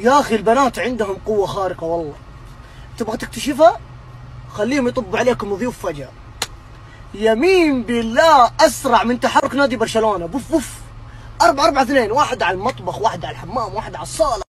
يا أخي البنات عندهم قوة خارقة والله. تبغى تكتشفها؟ خليهم يطبوا عليكم ضيوف فجأة. يمين بالله أسرع من تحرك نادي برشلونة. بوف بوف. أربعة أربعة اثنين. واحد على المطبخ واحد على الحمام واحد على الصالة.